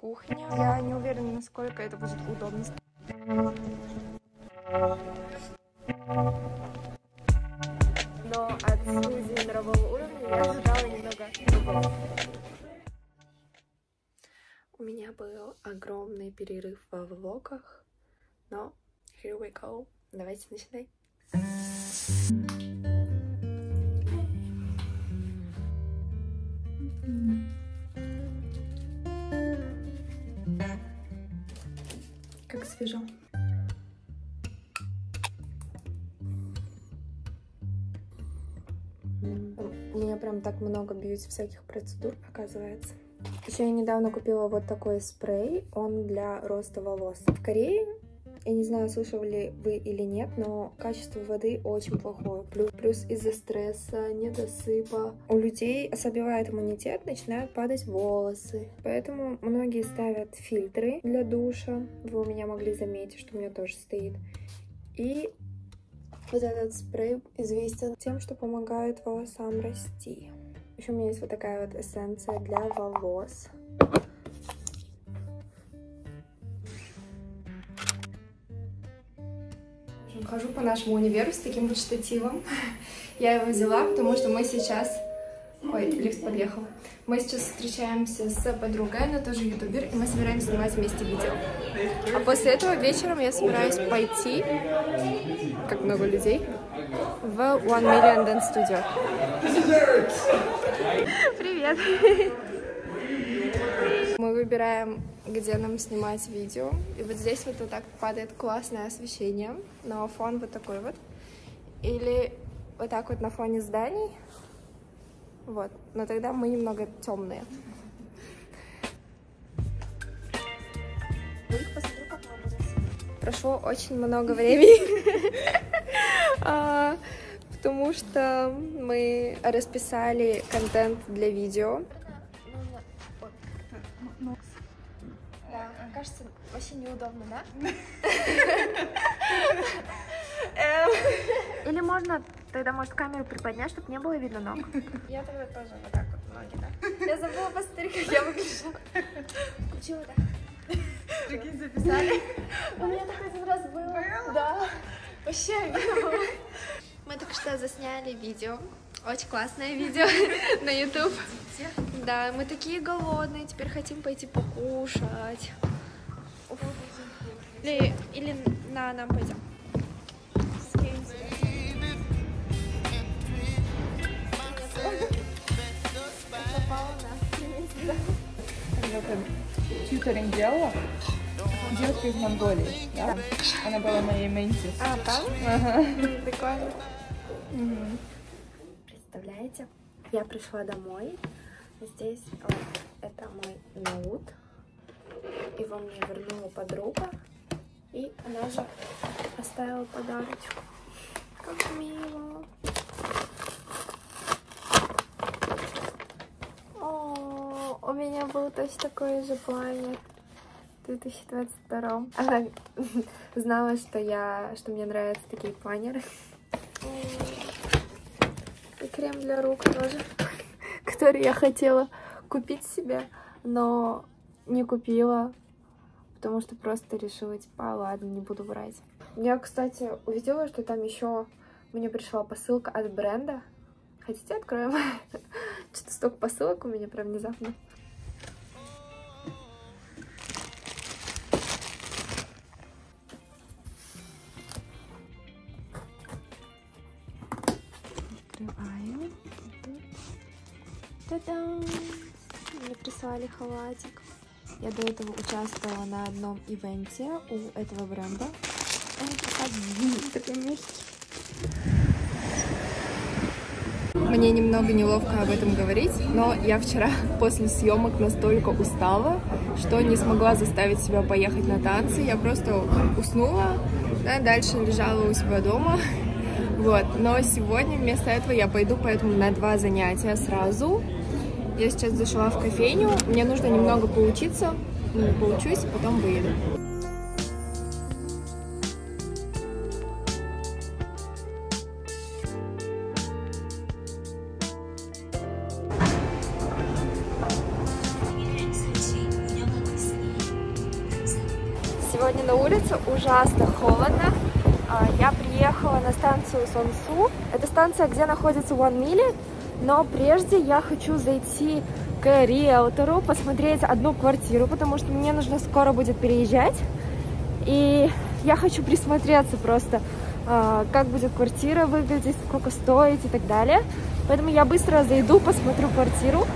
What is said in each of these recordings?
Кухня. Я не уверена, насколько это будет удобно. Но от студии мирового уровня я ожидала немного. У меня был огромный перерыв во влогах, но here we go. Давайте начинать. Как свежо. У меня прям так много бьюти всяких процедур, оказывается. Еще я недавно купила вот такой спрей, он для роста волос. В Корее, я не знаю, слышали вы или нет, но качество воды очень плохое. Плюс, плюс из-за стресса, недосыпа. У людей ослабевает иммунитет, начинают падать волосы. Поэтому многие ставят фильтры для душа. Вы у меня могли заметить, что у меня тоже стоит. И вот этот спрей известен тем, что помогает волосам расти. Еще у меня есть вот такая вот эссенция для волос. Хожу по нашему универу с таким вот штативом. Я его взяла, потому что мы сейчас... Ой, лифт подъехал. Мы сейчас встречаемся с подругой, она тоже ютубер, и мы собираемся снимать вместе видео. А после этого вечером я собираюсь пойти, как много людей, в One Million Dance Studio. Привет! Мы выбираем, где нам снимать видео. И вот здесь вот, вот так падает классное освещение, но фон вот такой вот. Или вот так вот на фоне зданий. Вот. Но тогда мы немного темные. Прошло очень много времени. А, потому что мы расписали контент для видео. Кажется, вообще неудобно, да? Или можно тогда, может, камеру приподнять, чтобы не было видно ног? Я тогда тоже вот так вот ноги, да? Я забыла посмотреть, как я выгляжу. Включила, да? Прикинь, записали. У меня такой один раз был. Да. Вообще обидно было. Мы только что засняли видео. Очень классное видео на YouTube. Да, мы такие голодные, теперь хотим пойти покушать. Или, или на нам пойдем. когда-то тьюторинг делала. Девушка из Монголии, да? Она была моей менти. А, там? Ага. Прикольно. Представляете? Я пришла домой. Здесь вот, это мой ноут. Его мне вернула подруга. И она же оставила подарочек. Как мило. О, у меня был точно такой же планер в 2022. Она знала, что я, что мне нравятся такие планеры. И крем для рук тоже, который я хотела купить себе, но не купила, потому что просто решила, типа, «А, ладно, не буду брать. Я, кстати, увидела, что там еще мне пришла посылка от бренда. Хотите, откроем? Что-то столько посылок у меня прям внезапно. Открываем. Та-дам! Мне прислали халатик. Я до этого участвовала на одном ивенте у этого бренда. Такой, такой мягкий. Мне немного неловко об этом говорить, но я вчера после съемок настолько устала, что не смогла заставить себя поехать на танцы. Я просто уснула, да, дальше лежала у себя дома. Вот, но сегодня вместо этого я пойду поэтому на два занятия сразу. Я сейчас зашла в кофейню, мне нужно немного поучиться, ну, поучусь, и потом выеду. Сегодня на улице ужасно холодно. А, я приехала на станцию Сонсу. Это станция, где находится One Mile, но прежде я хочу зайти к риэлтору, посмотреть одну квартиру, потому что мне нужно скоро будет переезжать. И я хочу присмотреться просто, а, как будет квартира выглядеть, сколько стоит и так далее. Поэтому я быстро зайду, посмотрю квартиру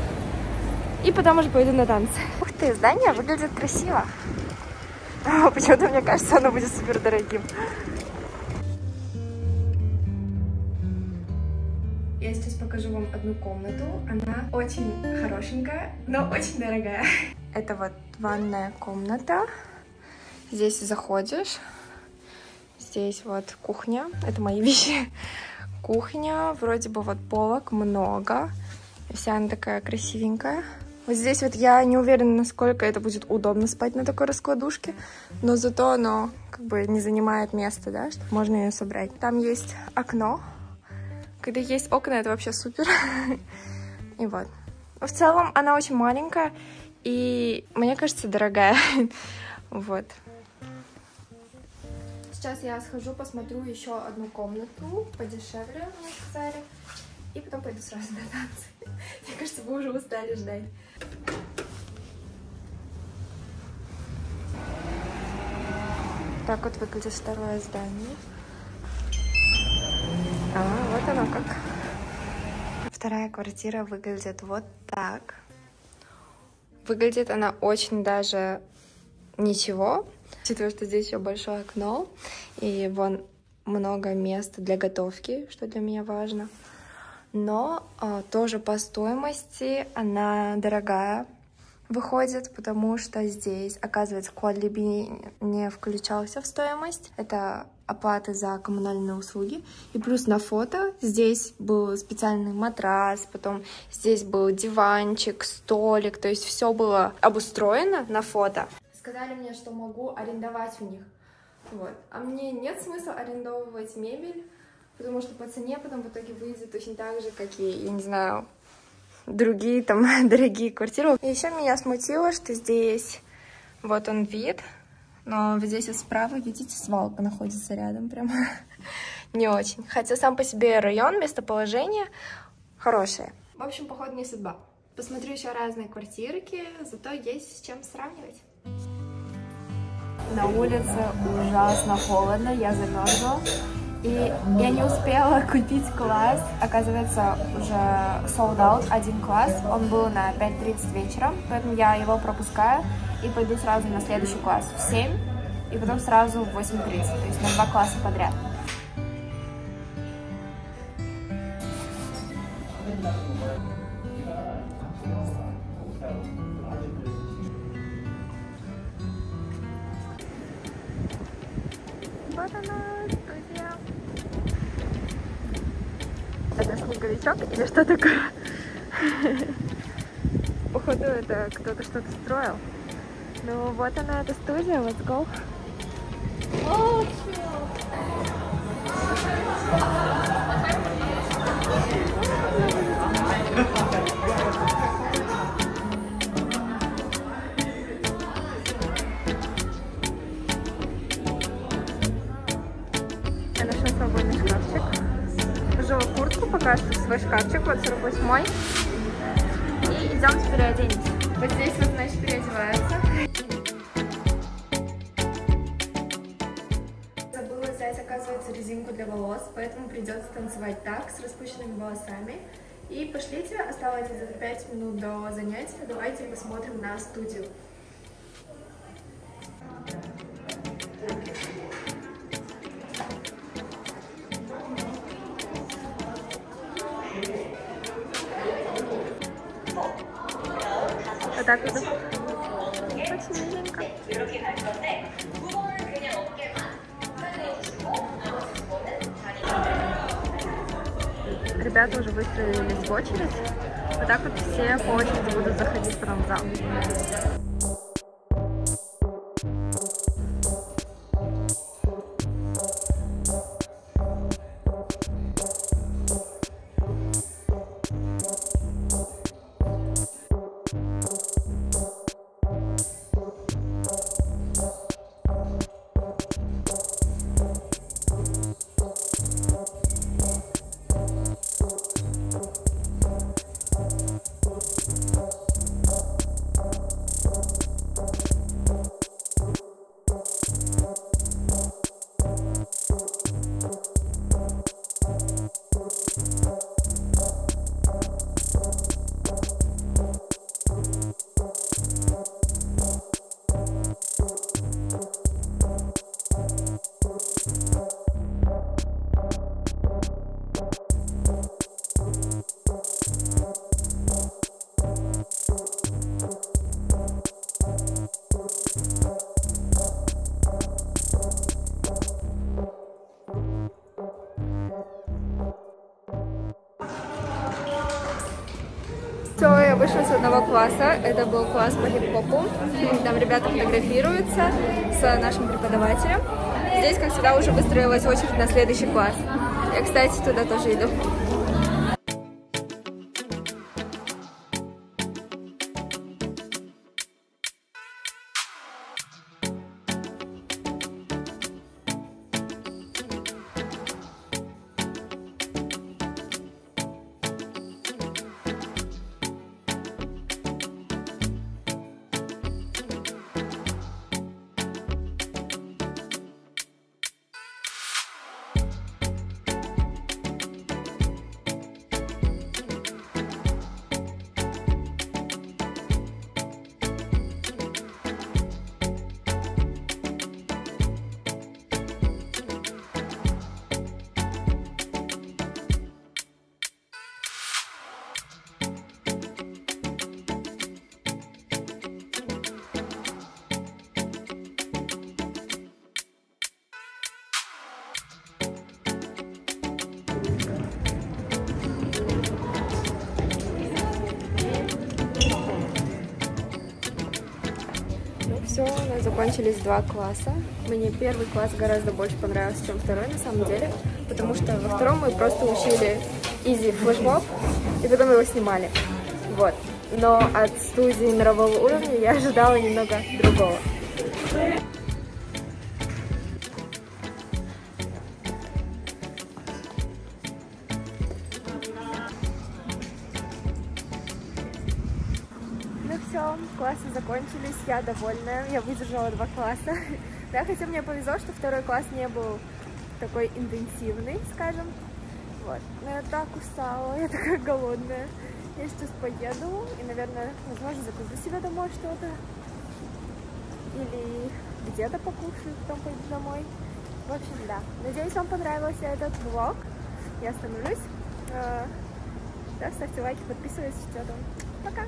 и потом уже пойду на танцы. Ух ты, здание выглядит красиво. Почему-то мне кажется, оно будет супер дорогим. Покажу вам одну комнату. Она очень хорошенькая, но очень дорогая. Это вот ванная комната. Здесь заходишь. Здесь вот кухня. Это мои вещи. Кухня. Вроде бы вот полок много. Вся она такая красивенькая. Вот здесь вот я не уверена, насколько это будет удобно спать на такой раскладушке, но зато оно как бы не занимает места, да, чтобы можно ее собрать. Там есть окно. Когда есть окна, это вообще супер. И вот. В целом она очень маленькая и, мне кажется, дорогая. Вот. Сейчас я схожу, посмотрю еще одну комнату подешевле, мне сказали. И потом пойду сразу на танцы. Мне кажется, вы уже устали ждать. Так вот выглядит второе здание. А, вот оно как. Вторая квартира выглядит вот так. Выглядит она очень даже ничего. Учитывая, что здесь еще большое окно, и вон много места для готовки, что для меня важно. Но а, тоже по стоимости она дорогая выходит, потому что здесь, оказывается, Quadlib не включался в стоимость. Это оплата за коммунальные услуги. И плюс на фото здесь был специальный матрас, потом здесь был диванчик, столик, то есть все было обустроено на фото. Сказали мне, что могу арендовать у них. Вот. А мне нет смысла арендовывать мебель, потому что по цене потом в итоге выйдет точно так же, как и, я не знаю, другие там дорогие квартиры. И еще меня смутило, что здесь вот он вид, но здесь вот справа, видите, свалка находится рядом прям. Не очень. Хотя сам по себе район, местоположение хорошее. В общем, походу не судьба. Посмотрю еще разные квартирки, зато есть с чем сравнивать. На улице ужасно холодно, я замерзла. И я не успела купить класс. Оказывается, уже sold out один класс. Он был на 5.30 вечера, поэтому я его пропускаю и пойду сразу на следующий класс в 7 и потом сразу в 8.30, то есть на два класса подряд. Вот она, Снеговичок или что такое? Походу, это кто-то что-то строил. Ну, вот она, эта студия, let's go. Я вот 48 И идемте переоденемся. Вот здесь вот, значит, переодеваются. Забыла взять, оказывается, резинку для волос, поэтому придется танцевать так, с распущенными волосами. И пошлите, осталось где-то 5 минут до занятия, давайте посмотрим на студию. Вот так вот. Очень миленько. Ребята уже выстроились в очередь. Вот так вот все по очереди будут заходить в зал. Одного класса. Это был класс по хип-хопу. Там ребята фотографируются с нашим преподавателем. Здесь, как всегда, уже выстроилась очередь на следующий класс. Я, кстати, туда тоже иду. Закончились два класса. Мне первый класс гораздо больше понравился, чем второй на самом деле, потому что во втором мы просто учили изи флешмоб, и потом его снимали. Вот. Но от студии мирового уровня я ожидала немного другого. Закончились, я довольна, я выдержала два класса. Да, хотя мне повезло, что второй класс не был такой интенсивный, скажем. Вот. Но я так устала, я такая голодная. Я сейчас поеду и, наверное, возможно, закажу себе домой что-то. Или где-то покушаю, потом пойду домой. В общем, да. Надеюсь, вам понравился этот влог. Я остановлюсь. Э, Да, ставьте лайки, подписывайтесь, что там. Пока!